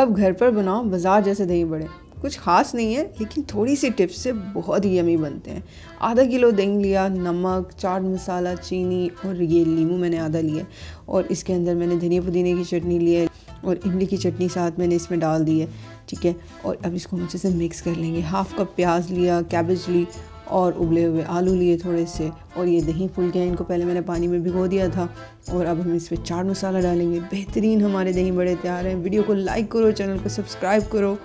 अब घर पर बनाओ, बाज़ार जैसे दही बड़े। कुछ ख़ास नहीं है, लेकिन थोड़ी सी टिप्स से बहुत ही यमी बनते हैं। आधा किलो दही लिया, नमक, चाट मसाला, चीनी और ये लीमू मैंने आधा लिया और इसके अंदर मैंने धनिया पुदीने की चटनी ली है और इमली की चटनी साथ मैंने इसमें डाल दी है, ठीक है? और अब इसको अच्छे से मिक्स कर लेंगे। हाफ़ कप प्याज लिया कैबेज ली और उबले हुए आलू लिए थोड़े से और ये दही फूल गया। इनको पहले मैंने पानी में भिगो दिया था और अब हम इसमें चाट मसाला डालेंगे। बेहतरीन हमारे दही बड़े तैयार हैं। वीडियो को लाइक करो, चैनल को सब्सक्राइब करो।